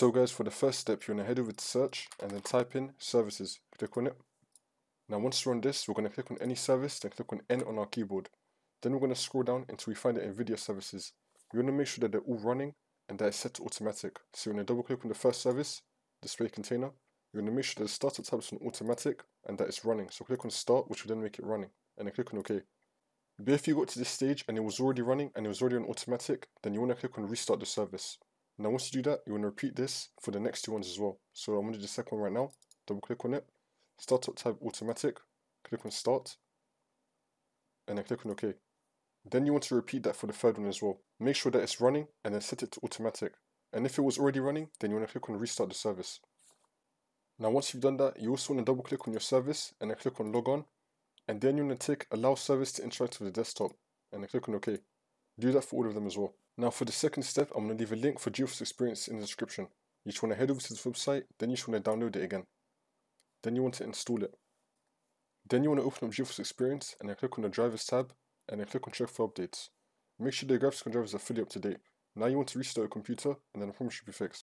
So guys, for the first step, you want to head over to search and then type in services. Click on it. Now once you're on this, we're going to click on any service, then click on N on our keyboard. Then we're going to scroll down until we find the NVIDIA services. We want to make sure that they're all running and that it's set to automatic. So you're going to double click on the first service, display container. You're going to make sure that the startup tab is on automatic and that it's running. So click on start, which will then make it running. And then click on OK. But if you got to this stage and it was already running and it was already on automatic, then you want to click on restart the service. Now once you do that, you want to repeat this for the next two ones as well. So I'm going to do the second one right now. Double click on it. Startup tab automatic. Click on start. And then click on OK. Then you want to repeat that for the third one as well. Make sure that it's running and then set it to automatic. And if it was already running, then you want to click on restart the service. Now once you've done that, you also want to double click on your service and then click on log on. And then you want to tick allow service to interact with the desktop and then click on OK. Do that for all of them as well. Now for the second step, I'm going to leave a link for GeForce Experience in the description. You just want to head over to this website, then you just want to download it again. Then you want to install it. Then you want to open up GeForce Experience and then click on the drivers tab and then click on check for updates. Make sure the graphics and drivers are fully up to date. Now you want to restart your computer and then the problem should be fixed.